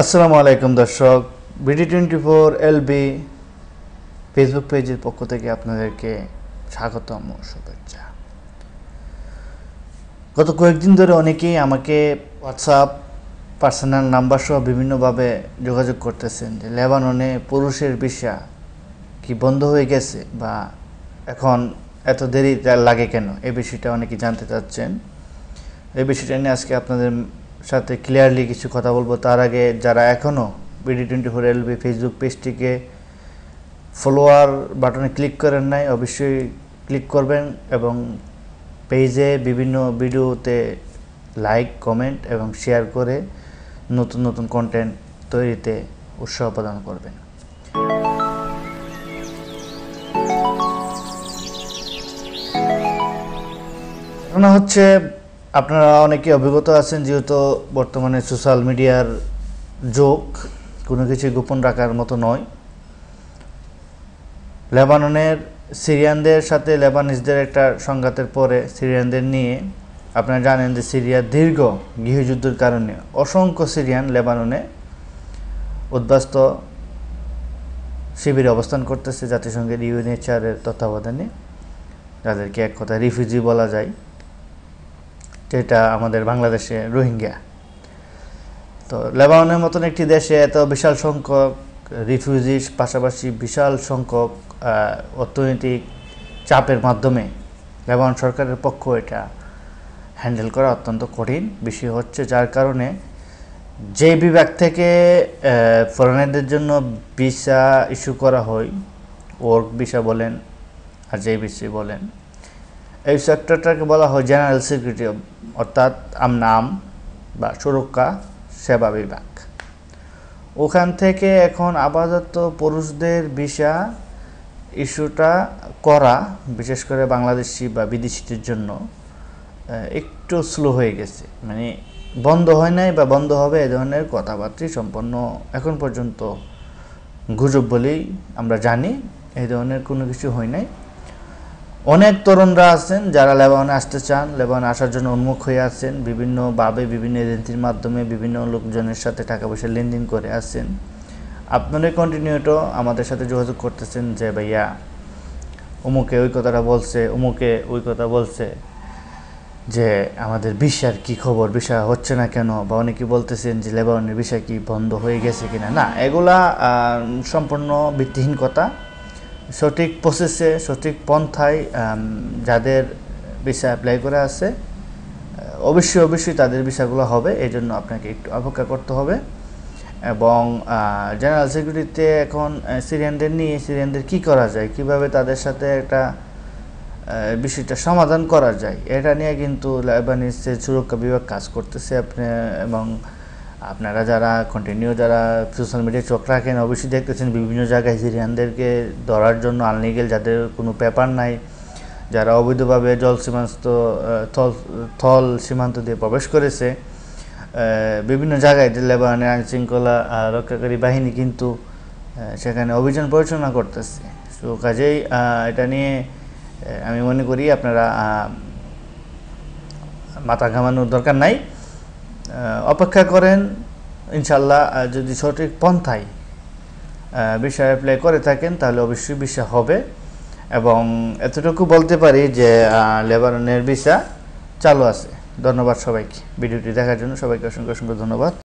আসসালামু আলাইকুম দর্শক BD twenty four LB Facebook পেজের পক্ষ থেকে আপনাদেরকে স্বাগতম শুভেচ্ছা। গত কয়েকদিন ধরে অনেকেই আমাকে হোয়াটসঅ্যাপ পার্সোনাল নাম্বার সহ বিভিন্নভাবে যোগাযোগ করতেছেন যে, লেবাননে পুরুষের বিষা কি বন্ধ হয়ে গেছে বা এখন এত দেরি লাগে কেন? এই বিষয়টা অনেকেই জানতে চাচ্ছেন। এই বিষয়টা নিয়ে আজকে আপনাদের সাথে ক্লিয়ারলি কিছু কথা বলব। তার আগে যারা এখনও BD twenty four LB Facebook পেজটিকে ফলোয়ার বাটনে ক্লিক করেন নাই, অবশ্যই ক্লিক করবেন এবং পেজে বিভিন্ন ভিডিওতে লাইক কমেন্ট এবং শেয়ার করে নতুন নতুন কন্টেন্ট তৈরিতে উৎসাহ প্রদান করবেন। ঘটনা হচ্ছে আপনারা অনেকে অভিজ্ঞতা আছেন যেহেতু বর্তমানে সোশ্যাল মিডিয়ার যোগ, কোনো কিছু গোপন রাখার মতো নয়। লেবাননের সিরিয়ানদের সাথে লেবানিসদের একটা সংঘাতের পরে সিরিয়ানদের নিয়ে আপনারা জানেন যে সিরিয়ার দীর্ঘ গৃহযুদ্ধের কারণে অসংখ্য সিরিয়ান লেবাননে উদ্বাস্ত শিবিরে অবস্থান করতেছে জাতিসংঘের ইউএনএচআরের তত্ত্বাবধানে, যাদেরকে এক কথা রিফিউজি বলা যায়। যেটা আমাদের বাংলাদেশে রোহিঙ্গা। তো লেবাননের মতন একটি দেশে এত বিশাল সংখ্যক রিফিউজির পাশাপাশি বিশাল সংখ্যক অর্থনৈতিক চাপের মাধ্যমে লেবানন সরকারের পক্ষ এটা হ্যান্ডেল করা অত্যন্ত কঠিন বিষয় হচ্ছে যার কারণে যে বিভাগ থেকে ফরেনারদের জন্য ভিসা ইস্যু করা হয় ওয়ার্ক ভিসা বলেন আর যে বিষয় বলেন এই সেক্টরটাকে বলা হয় জেনারেল সিকিউরিটি অর্থাৎ নাম বা সুরক্ষা সেবা বিভাগ। ওখান থেকে এখন আপাতত পুরুষদের ভিসা ইস্যুটা করা, বিশেষ করে বাংলাদেশি বা বিদেশিদের জন্য একটু স্লো হয়ে গেছে। মানে বন্ধ হয় নাই বা বন্ধ হবে এ ধরনের কথাবার্তা সম্পন্ন এখন পর্যন্ত গুজব বলেই আমরা জানি এই ধরনের কোনো কিছু হয় নাই। অনেক তরুণরা আছেন যারা লেবাননে আসতে চান। লেবাননে আসার জন্য উন্মুখ হয়ে আছেন। বিভিন্নভাবে বিভিন্ন এজেন্সির মাধ্যমে বিভিন্ন লোকজনের সাথে টাকা পয়সা লেনদেন করে আসছেন আপনারা কন্টিনিউটো আমাদের সাথে যোগাযোগ করতেছেন যে, ভাইয়া অমুকে ওই কথাটা বলছে অমুকে ওই কথা বলছে যে, আমাদের বিষার কি খবর? বিষয় হচ্ছে না কেন? বা অনেকে বলতেছেন যে, লেবাননের বিষয় কি বন্ধ হয়ে গেছে কিনা? না, এগুলা সম্পূর্ণ ভিত্তিহীন কথা। সঠিক প্রসেসে সঠিক পন্থায় যাদের ভিসা অ্যাপ্লাই করে আছে অবশ্যই অবশ্যই তাদের ভিসাগুলো হবে এই জন্য আপনাকে একটু অপেক্ষা করতে হবে। এবং জেনারেল সিকিউরিটিতে এখন সিরিয়ানদের নিয়ে সিরিয়ানদের কি করা যায়, কীভাবে তাদের সাথে একটা বিষয়টা সমাধান করা যায়, এটা নিয়ে কিন্তু লেবানিসের সুরক্ষা বিভাগ কাজ করতেছে, আপনি, এবং আপনারা যারা কন্টিনিউ যারা সোশ্যাল মিডিয়ায় চোখ রাখেন, অবশ্যই দেখতেছেন বিভিন্ন জায়গায় সিরিয়ানদেরকে ধরার জন্য আনলিগেল যাদের কোনো পেপার নাই, যারা অবৈধভাবে জল সীমান্ত থল থল সীমান্ত দিয়ে প্রবেশ করেছে বিভিন্ন জায়গায় লেবানের আইন শৃঙ্খলা রক্ষাকারী বাহিনী কিন্তু সেখানে অভিযান পরিচালনা করতেছে। তো কাজেই এটা নিয়ে আমি মনে করি আপনারা মাথা ঘামানোর দরকার নাই। অপেক্ষা করেন ইনশাল্লাহ যদি সঠিক পন্থায় বিষয় অ্যাপ্লাই করে থাকেন, তাহলে অবশ্যই বিষয় হবে। এবং এতটুকু বলতে পারি যে লেবারনের ভিসা চালু আছে। ধন্যবাদ সবাইকে। ভিডিওটি দেখার জন্য সবাইকে অসংখ্য অসংখ্য ধন্যবাদ।